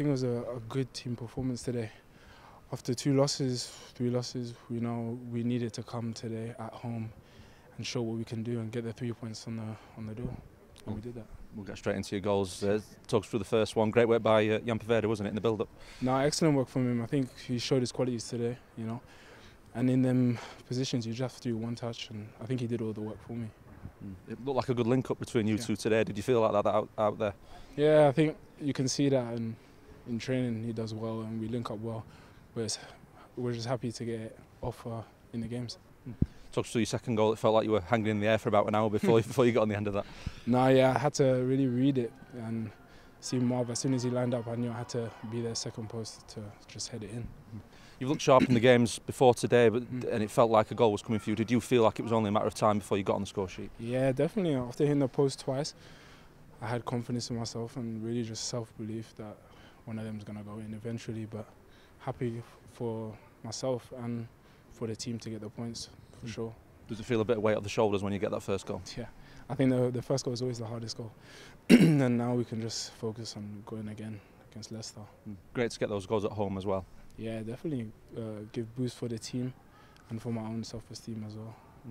think it was a, a good team performance today. After two losses, three losses, we know we needed to come today at home and show what we can do and get the three points on the on the door, and we did that. We'll get straight into your goals. Uh, talk us through the first one. Great work by uh, Ian Poveda, wasn't it, in the build-up? No, excellent work from him. I think he showed his qualities today, you know. And in them positions, you just have to do one touch, and I think he did all the work for me. It looked like a good link-up between you Yeah. two today. Did you feel like that out, out there? Yeah, I think you can see that in, in training he does well, and we link up well. But we're just happy to get it off uh, in the games. Talk us through your second goal. It felt like you were hanging in the air for about an hour before before you got on the end of that. No, yeah, I had to really read it and see Marv. As soon as he lined up, I knew I had to be there second post to just head it in. You've looked sharp in the games before today, but Mm. and it felt like a goal was coming for you. Did you feel like it was only a matter of time before you got on the score sheet? Yeah, definitely. After hitting the post twice, I had confidence in myself and really just self-belief that one of them is gonna go in eventually. But happy for myself and for the team to get the points for Mm. sure. Does it feel a bit of weight off the shoulders when you get that first goal? Yeah, I think the the first goal is always the hardest goal, and now we can just focus on going again against Leicester. Great to get those goals at home as well. Yeah, definitely uh, give boost for the team and for my own self-esteem as well.